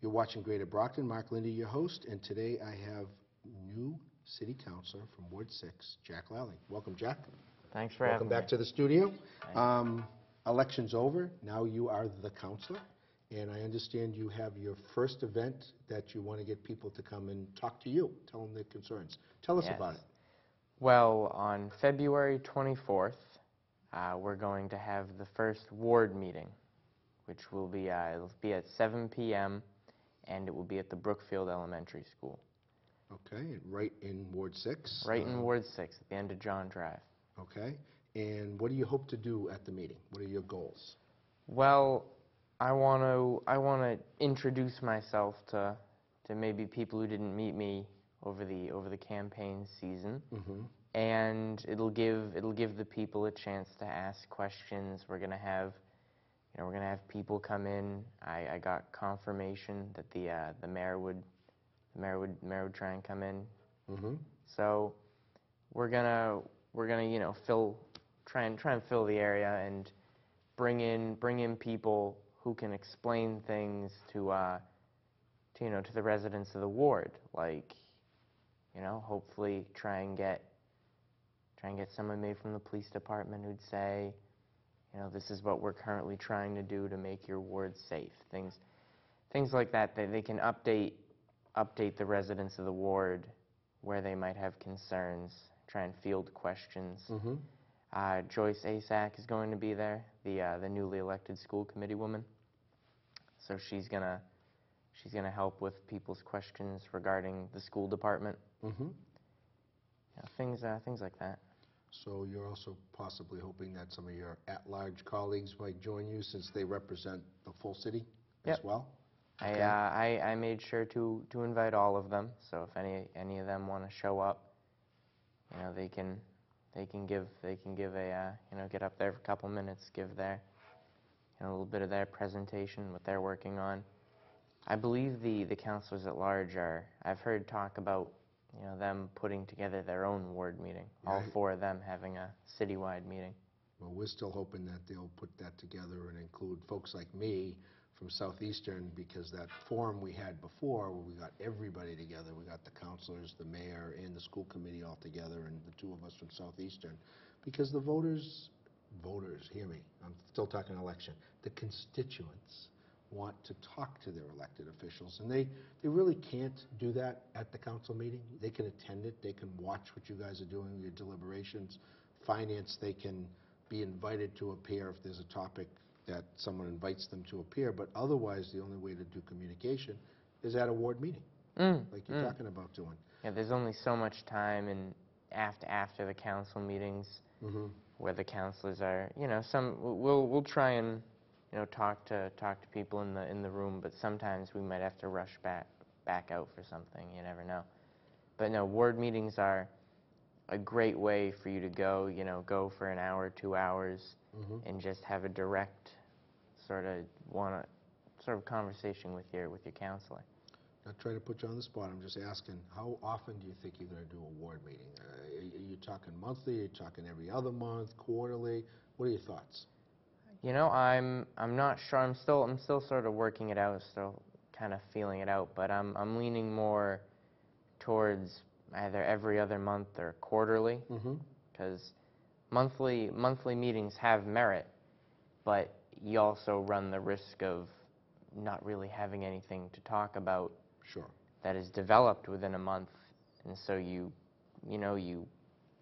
You're watching Greater Brockton. Mark Linde, your host, and today I have new city councilor from Ward 6, Jack Lally. Welcome, Jack. Thanks for Welcome having me. Welcome back to the studio. Um, Election's over, now you are the councilor, and I understand you have your first event that you want to get people to come and talk to you, tell them their concerns. Tell us about it. Well, on February 24th, uh, we're going to have the first ward meeting, which will be uh, it'll be at 7 p.m. and it will be at the Brookfield Elementary School, Okay, right in Ward 6? right in uh, Ward 6 at the end of John Drive. Okay, and what do you hope to do at the meeting? What are your goals? Well, I want to I want to introduce myself to to maybe people who didn't meet me over the over the campaign season. Mm-hmm. and it'll give it'll give the people a chance to ask questions. We're gonna have, you know, we're gonna have people come in. I, I got confirmation that the uh, the mayor would the mayor would mayor would try and come in. Mm-hmm. So we're gonna we're gonna you know fill try and try and fill the area and bring in bring in people who can explain things to uh, to you know to the residents of the ward. Like you know hopefully try and get try and get someone maybe from the police department who'd say you know this is what we're currently trying to do to make your ward safe. Things things like that that they can update update the residents of the ward where they might have concerns, try and field questions. Mm-hmm. Uh, Joyce Asak is going to be there, the uh, the newly elected school committee woman. So she's gonna she's gonna help with people's questions regarding the school department, Mm-hmm. you know, things uh, things like that. So you're also possibly hoping that some of your at-large colleagues might join you since they represent the full city as Yep. well? I, Okay. uh, I I made sure to to invite all of them. So if any any of them want to show up, you know they can they can give they can give a uh, you know get up there for a couple minutes, give their you know a little bit of their presentation, what they're working on. I believe the the councilors at large are. I've heard talk about you know them putting together their own ward meeting. All Right. four of them having a citywide meeting. Well, we're still hoping that they'll put that together and include folks like me from Southeastern, because that forum we had before, where we got everybody together, we got the councilors, the mayor, and the school committee all together, and the two of us from Southeastern, because the voters, voters, hear me, I'm still talking election, the constituents want to talk to their elected officials, and they, they really can't do that at the council meeting. They can attend it, they can watch what you guys are doing, your deliberations. Finance, they can be invited to appear if there's a topic that someone invites them to appear, but otherwise, the only way to do communication is at a ward meeting, Mm, like you're mm. talking about doing. Yeah, there's only so much time and after after the council meetings Mm-hmm. where the counselors are, you know, some we'll we'll try and you know talk to talk to people in the in the room, but sometimes we might have to rush back back out for something. You never know. But no, ward meetings are a great way for you to go. You know, go for an hour, two hours, Mm-hmm. and just have a direct sort of want sort of conversation with your with your counselor. Not trying to put you on the spot, I'm just asking, how often do you think you're gonna do a ward meeting? Uh, Are you talking monthly, are you talking every other month, quarterly? What are your thoughts? You know, I'm I'm not sure. I'm still I'm still sort of working it out, still kind of feeling it out. But I'm I'm leaning more towards either every other month or quarterly, Mm-hmm. because monthly monthly meetings have merit, but you also run the risk of not really having anything to talk about Sure. that is developed within a month, and so you you know you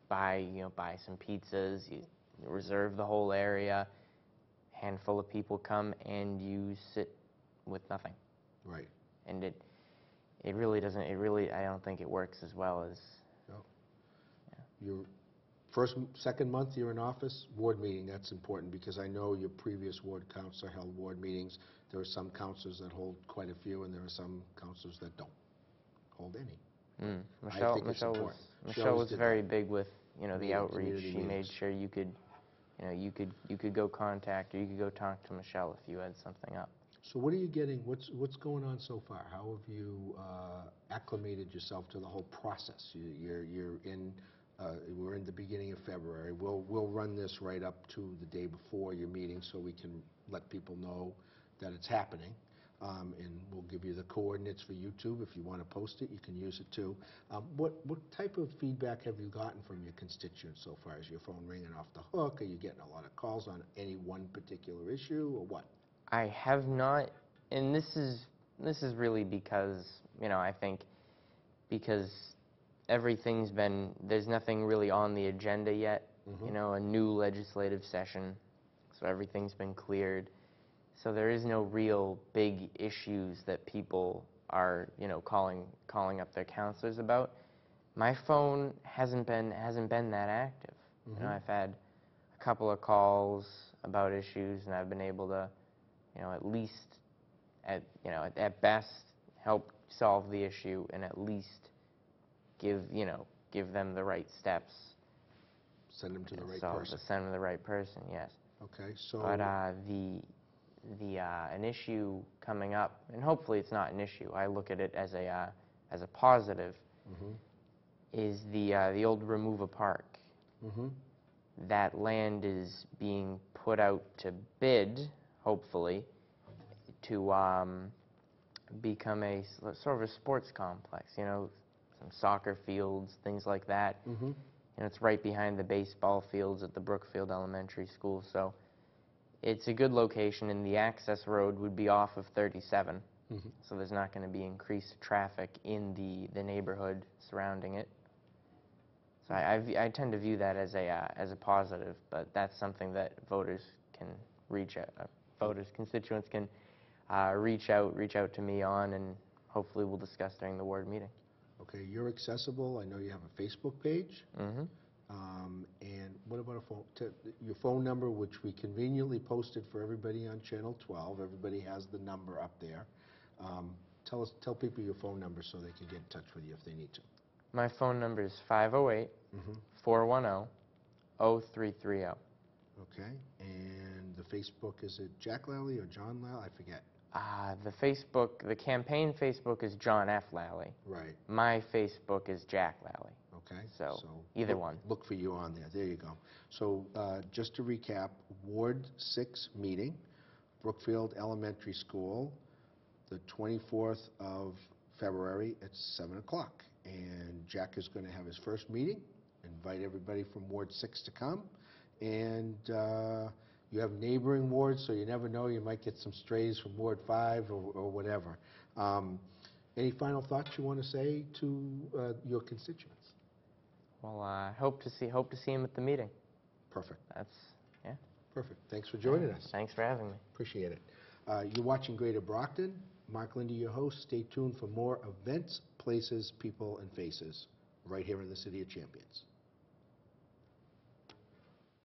buy you know buy some pizzas, you reserve the whole area, handful of people come and you sit with nothing, Right. and it it really doesn't it really I don't think it works as well as Your first, second month you're in office, ward meeting, that's important, because I know your previous ward counselor held ward meetings. There are some counselors that hold quite a few, and there are some counselors that don't hold any. mm, Michelle Michelle was. Michelle was very that. big with you know the outreach. She made sure you could you know you could you could go contact or you could go talk to Michelle if you had something up. So what are you getting, what's, what's going on so far? How have you uh, acclimated yourself to the whole process? You- You're, you're in, uh, we're in the beginning of February. We'll, we'll run this right up to the day before your meeting so we can let people know that it's happening. Um, and we'll give you the coordinates for YouTube. If you want to post it, you can use it too. Um, What, what type of feedback have you gotten from your constituents so far? Is your phone ringing off the hook? Are you getting a lot of calls on any one particular issue, or what? I have not, and this is this is really because you know I think because everything's been there's nothing really on the agenda yet. You know, a new legislative session, so everything's been cleared. So there is no real big issues that people are you know calling calling up their counselors about. My phone hasn't been hasn't been that active. You know, I've had a couple of calls about issues, and I've been able to you know, at least, at, you know, at, at best, help solve the issue and at least give, you know, give them the right steps. Send them to the right person? To send them the right person, yes. Okay, so... But uh, the, the, uh, an issue coming up, and hopefully it's not an issue, I look at it as a, uh, as a positive, Mhm, is the, uh, the old Romuva Park. mhm. that land is being put out to bid, hopefully, to um, become a sort of a sports complex. You know, some soccer fields, things like that. Mhm. And it's right behind the baseball fields at the Brookfield Elementary School. So it's a good location, and the access road would be off of 37. Mhm. So there's not going to be increased traffic in the, the neighborhood surrounding it. So I I tend to view that as a, uh, as a positive, but that's something that voters can reach out, uh, voters, constituents can uh, reach out, reach out to me on, and hopefully we'll discuss during the ward meeting. Okay, you're accessible, I know you have a Facebook page, hmm um, and what about a phone, t- your phone number, which we conveniently posted for everybody on Channel 12, everybody has the number up there. Um, Tell us, tell people your phone number so they can get in touch with you if they need to. My phone number is 508 Mhm. 410 0330. Okay, and the Facebook, is it Jack Lally or John Lally? I forget. Uh, the Facebook, the campaign Facebook is John F. Lally. Right, My Facebook is Jack Lally. Okay. So, either look- one. Look for you on there, there you go. So, uh, just to recap, Ward 6 meeting, Brookfield Elementary School, the 24th of February at 7 o'clock. And Jack is going to have his first meeting, invite everybody from Ward 6 to come. And uh, you have neighboring wards, so you never know, you might get some strays from Ward 5 or or whatever. Um, Any final thoughts you want to say to uh, your constituents? Well, I hope to see hope to see him at the meeting. Perfect, That's yeah. perfect. Thanks for joining us. Thanks for having me. Appreciate it. Uh, You're watching Greater Brockton. Mark Linde, your host. Stay tuned for more events, places, people, and faces right here in the City of Champions.